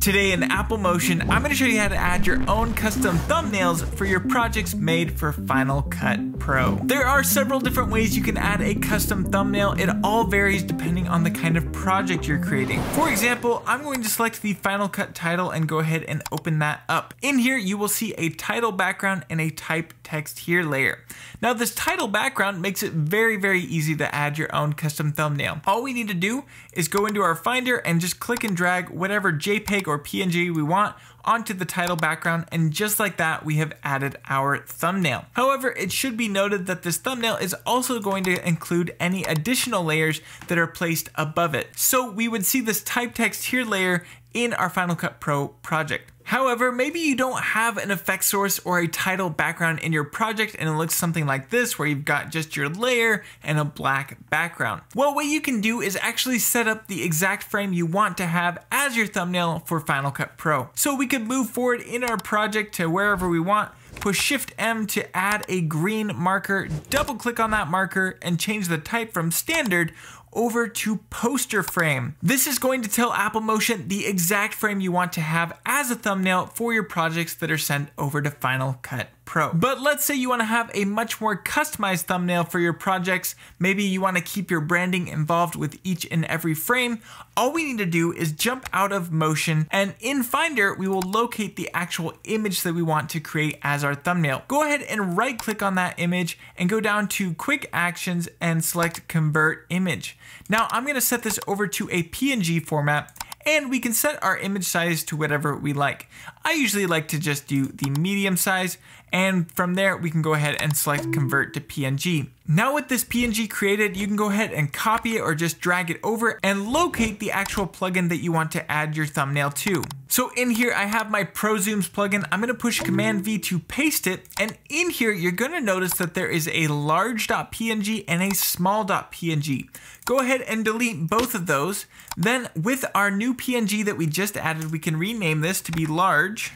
Today in Apple Motion, I'm going to show you how to add your own custom thumbnails for your projects made for Final Cut Pro. There are several different ways you can add a custom thumbnail. It all varies depending on the kind of project you're creating. For example, I'm going to select the Final Cut title and go ahead and open that up. In here, you will see a title background and a type text here layer. Now this title background makes it very, very easy to add your own custom thumbnail. All we need to do is go into our Finder and just click and drag whatever JPEG JPEG or PNG we want onto the title background and just like that we have added our thumbnail. However, it should be noted that this thumbnail is also going to include any additional layers that are placed above it. So we would see this type text here layer in our Final Cut Pro project. However, maybe you don't have an effect source or a title background in your project and it looks something like this where you've got just your layer and a black background. Well, what you can do is actually set up the exact frame you want to have as your thumbnail for Final Cut Pro. So we could move forward in our project to wherever we want, push Shift M to add a green marker, double click on that marker and change the type from standard over to poster frame. This is going to tell Apple Motion the exact frame you want to have as a thumbnail for your projects that are sent over to Final Cut Pro. But let's say you want to have a much more customized thumbnail for your projects. Maybe you want to keep your branding involved with each and every frame. All we need to do is jump out of motion and in Finder, we will locate the actual image that we want to create as our thumbnail. Go ahead and right click on that image and go down to quick actions and select convert image. Now I'm going to set this over to a PNG format and we can set our image size to whatever we like. I usually like to just do the medium size and from there we can go ahead and select um, convert to PNG. Now with this PNG created, you can go ahead and copy it or just drag it over and locate the actual plugin that you want to add your thumbnail to. So in here, I have my ProZooms plugin. I'm gonna push Command V to paste it. And in here, you're gonna notice that there is a large.png and a small.png. Go ahead and delete both of those. Then with our new PNG that we just added, we can rename this to be large.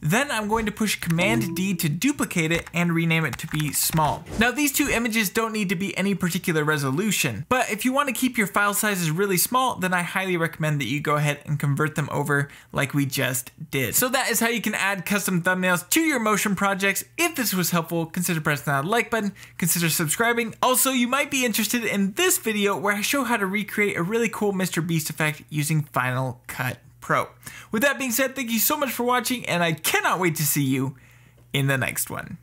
Then I'm going to push Command D to duplicate it and rename it to be small. Now these two images don't need to be any particular resolution, but if you want to keep your file sizes really small, then I highly recommend that you go ahead and convert them over like we just did. So that is how you can add custom thumbnails to your motion projects. If this was helpful, consider pressing that like button, consider subscribing. Also, you might be interested in this video where I show how to recreate a really cool Mr. Beast effect using Final Cut Pro. With that being said, thank you so much for watching, and I cannot wait to see you in the next one.